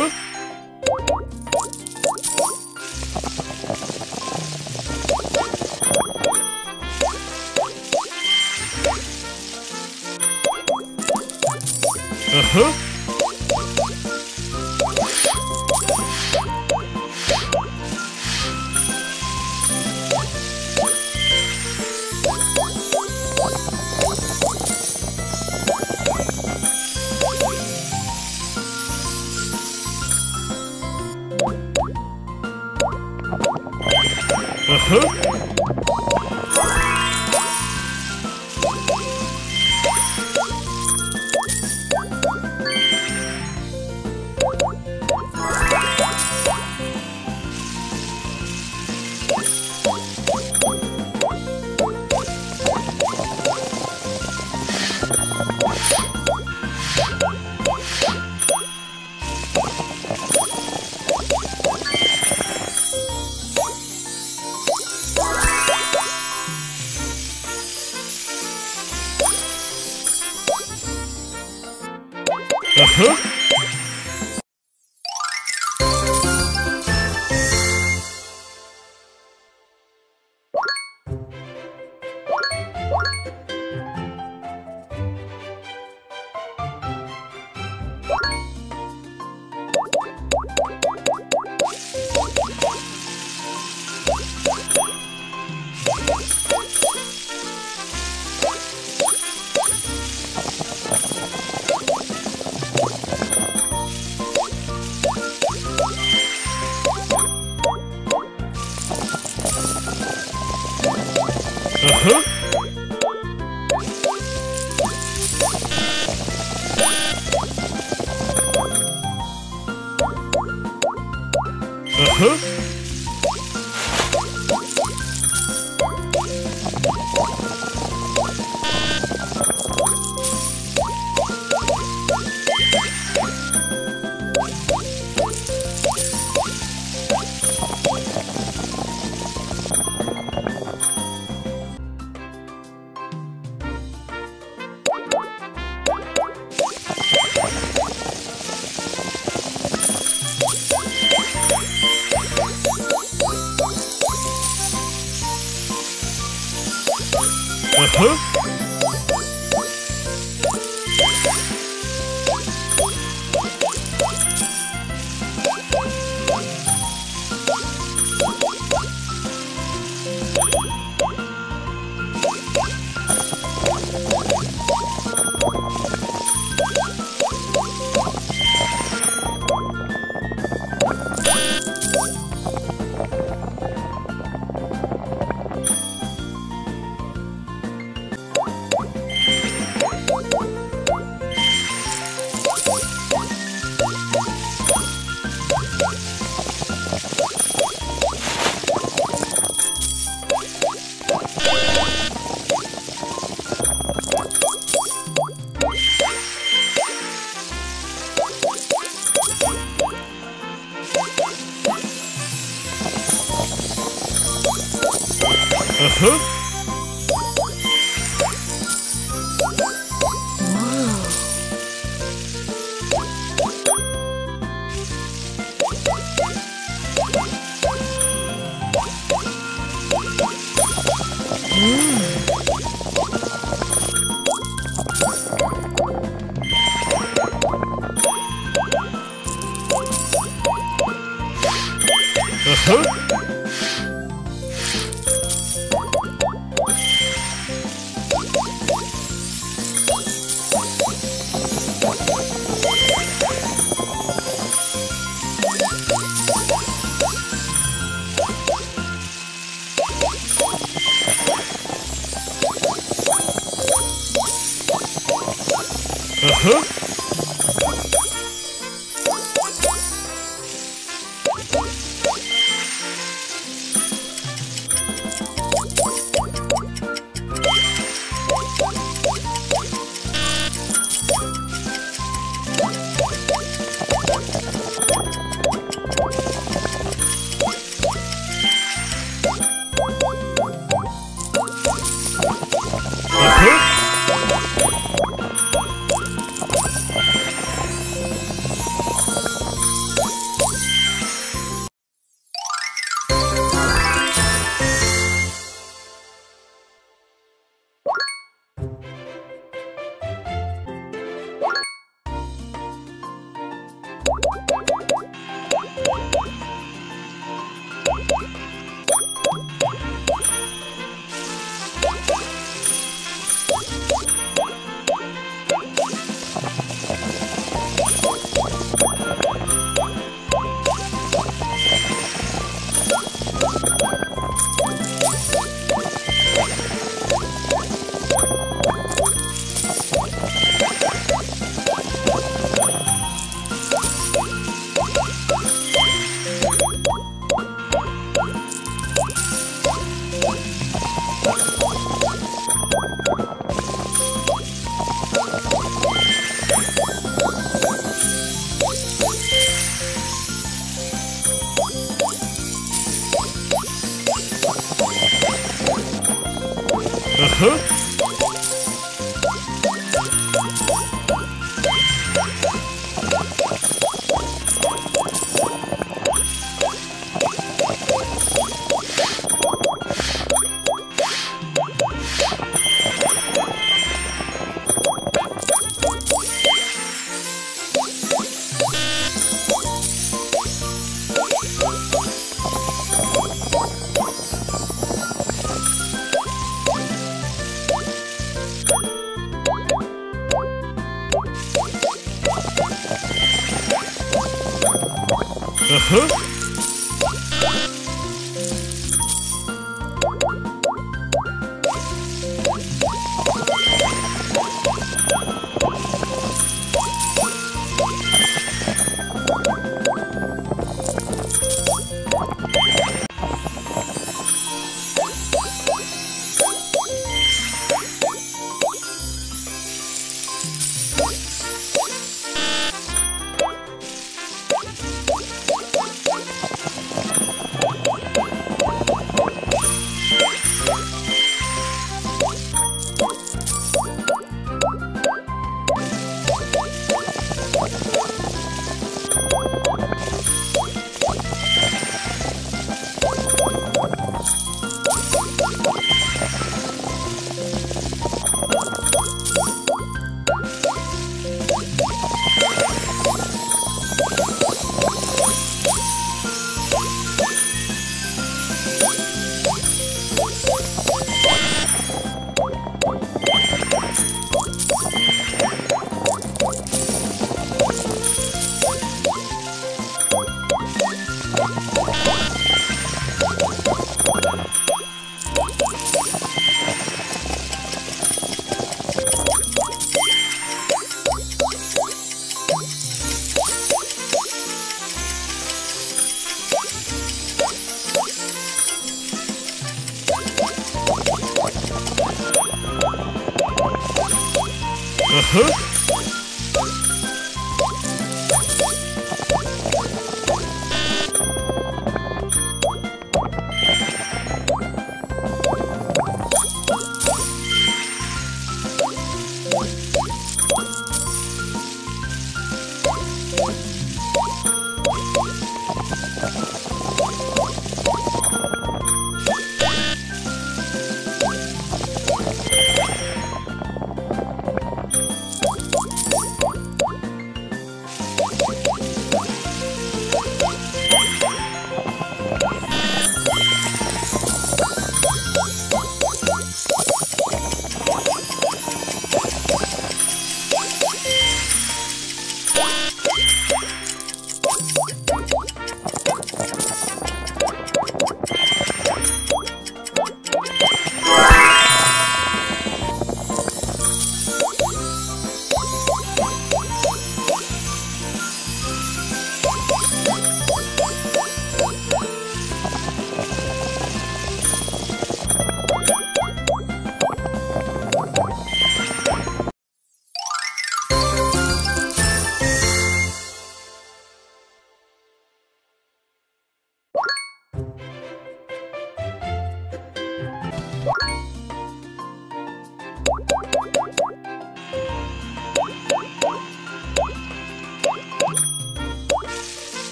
Huh? Uh-huh. Huh? 어?